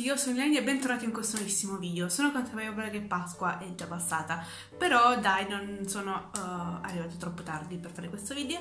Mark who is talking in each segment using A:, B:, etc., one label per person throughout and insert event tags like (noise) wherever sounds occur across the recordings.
A: tutti, io sono Leni e bentornati in questo nuovissimo video. Sono consapevole che Pasqua è già passata, però dai, non sono uh, arrivata troppo tardi per fare questo video.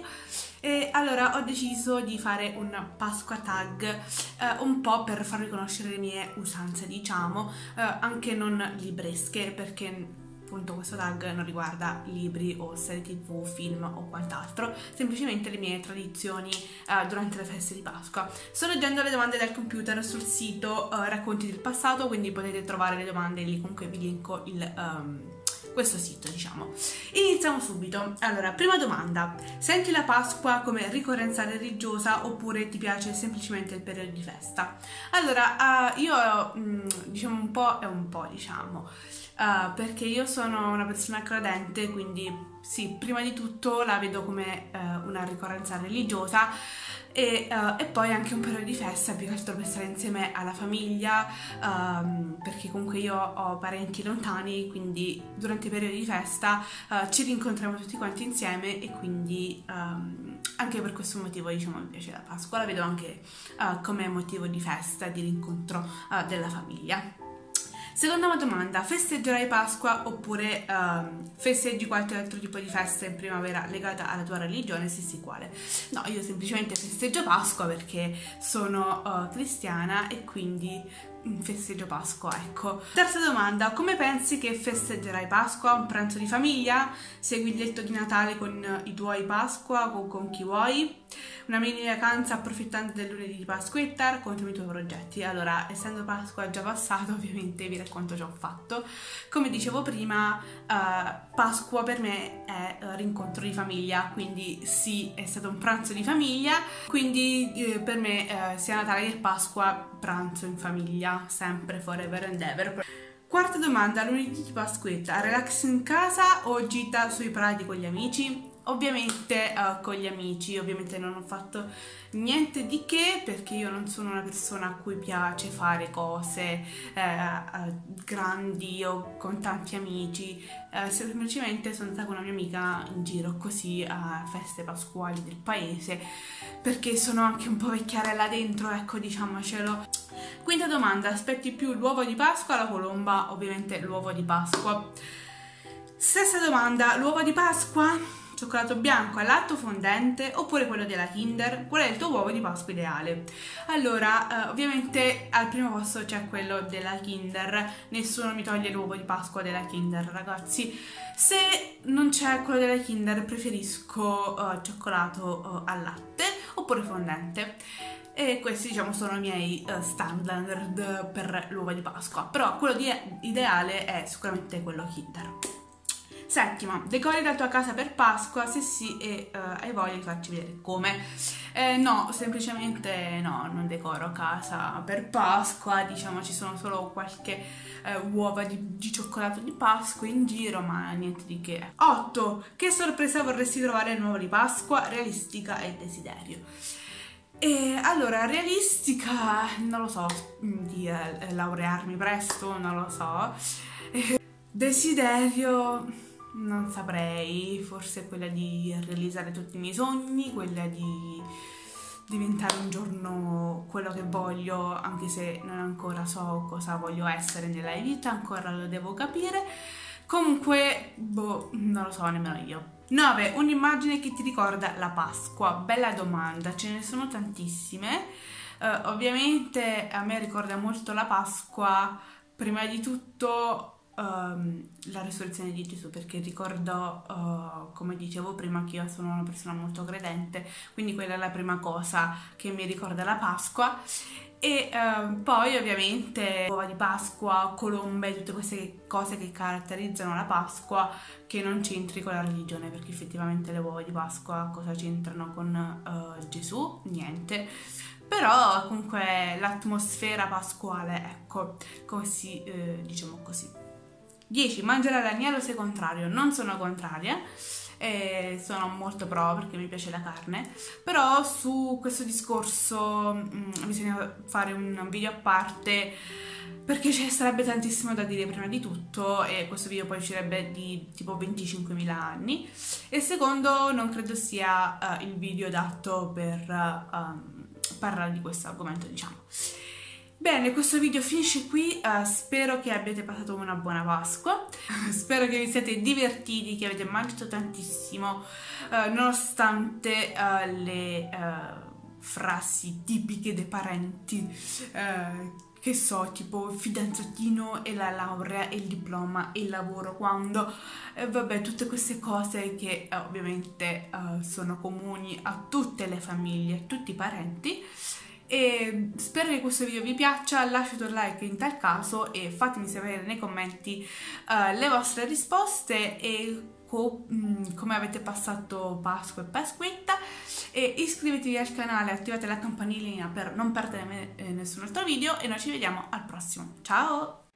A: E allora ho deciso di fare un Pasqua tag uh, un po' per farvi conoscere le mie usanze, diciamo, uh, anche non libresche, perché appunto questo tag non riguarda libri o serie tv, film o quant'altro, semplicemente le mie tradizioni uh, durante le feste di Pasqua. Sto leggendo le domande del computer sul sito uh, Racconti del passato, quindi potete trovare le domande lì, comunque vi linko il... Um, questo sito, diciamo. Iniziamo subito. Allora, prima domanda. Senti la Pasqua come ricorrenza religiosa oppure ti piace semplicemente il periodo di festa? Allora, uh, io, mm, diciamo un po' e un po', diciamo. Uh, perché io sono una persona credente, quindi sì, prima di tutto la vedo come uh, una ricorrenza religiosa e, uh, e, poi anche un periodo di festa più che altro per stare insieme alla famiglia um, perché comunque io ho parenti lontani quindi durante i periodi di festa ci rincontriamo tutti quanti insieme e quindi um, anche per questo motivo diciamo mi piace la Pasqua la vedo anche come motivo di festa di rincontro della famiglia Seconda domanda, festeggerai Pasqua oppure um, festeggi qualche altro tipo di festa in primavera legata alla tua religione? Sì, sì, quale? No, io semplicemente festeggio Pasqua perché sono uh, cristiana e quindi festeggio Pasqua, ecco. Terza domanda, come pensi che festeggerai Pasqua? Un pranzo di famiglia? Segui il letto di Natale con i tuoi Pasqua o con chi vuoi? Una mini vacanza approfittando del lunedì di Pasquetta? Raccontami i tuoi progetti. Allora, essendo Pasqua già passato, (laughs) ovviamente vi racconto ciò ho fatto. Come dicevo prima, uh, Pasqua per me è uh, rincontro di famiglia, quindi sì, è stato un pranzo di famiglia, quindi uh, per me sia Natale che Pasqua pranzo in famiglia, sempre forever and ever. Quarta domanda, lunedì di Pasquetta, relax in casa o gita sui prati con gli amici? Ovviamente uh, con gli amici, ovviamente non ho fatto niente di che perché io non sono una persona a cui piace fare cose eh, grandi o con tanti amici, eh, semplicemente sono stata con una mia amica in giro così a feste pasquali del paese perché sono anche un po' vecchiarella dentro, ecco diciamocelo. Quinta domanda, aspetti più l'uovo di Pasqua o la colomba? Ovviamente l'uovo di Pasqua. Stessa domanda, l'uovo di Pasqua? Cioccolato bianco al latte fondente oppure quello della Kinder? Qual è il tuo uovo di Pasqua ideale? Allora, eh, ovviamente al primo posto c'è quello della Kinder, nessuno mi toglie l'uovo di Pasqua della Kinder, ragazzi. Se non c'è quello della Kinder, preferisco uh, cioccolato uh, al latte oppure fondente. E questi diciamo sono i miei uh, standard per l'uovo di Pasqua. Però quello di ideale è sicuramente quello Kinder. Settima, decori la tua casa per Pasqua? Se sì, e uh, hai voglia di farci vedere come. Eh, no, semplicemente no, non decoro casa per Pasqua, diciamo ci sono solo qualche eh, uova di, di, cioccolato di Pasqua in giro, ma niente di che. 8. Che sorpresa vorresti trovare al nuovo di Pasqua? Realistica e desiderio. E allora, realistica, non lo so, di eh, laurearmi presto, non lo so. (laughs) desiderio non saprei, forse quella di realizzare tutti i miei sogni, quella di diventare un giorno quello che voglio, anche se non ancora so cosa voglio essere nella vita, ancora lo devo capire. Comunque, boh, non lo so nemmeno io. 9. Un'immagine che ti ricorda la Pasqua. Bella domanda, ce ne sono tantissime. Uh, ovviamente a me ricorda molto la Pasqua, prima di tutto um, la risurrezione di Gesù perché ricordo, uh, come dicevo prima, che io sono una persona molto credente, quindi quella è la prima cosa che mi ricorda la Pasqua. E uh, poi ovviamente uova di Pasqua, colombe, tutte queste cose che caratterizzano la Pasqua che non c'entri con la religione perché effettivamente le uova di Pasqua cosa c'entrano con uh, Gesù? Niente però comunque l'atmosfera pasquale, ecco, così, eh, diciamo così. 10. Mangiare l'agnello sei contrario. Non sono contraria, eh, sono molto pro perché mi piace la carne, però su questo discorso mh, mm, bisogna fare un video a parte perché ci sarebbe tantissimo da dire prima di tutto e questo video poi uscirebbe di tipo 25.000 anni e secondo non credo sia uh, il video adatto per uh, um, parlare di questo argomento diciamo Bene, questo video finisce qui, uh, spero che abbiate passato una buona Pasqua, (laughs) spero che vi siate divertiti, che avete mangiato tantissimo, uh, nonostante uh, le frasi tipiche dei parenti, che so, tipo il fidanzatino e la laurea e il diploma e il lavoro, quando, vabbè, tutte queste cose che ovviamente sono comuni a tutte le famiglie, a tutti i parenti, e spero che questo video vi piaccia, lasciate un like in tal caso e fatemi sapere nei commenti uh, le vostre risposte e co mm, come avete passato Pasqua e Pasquetta e iscrivetevi al canale, attivate la campanellina per non perdere eh, nessun altro video e noi ci vediamo al prossimo. Ciao!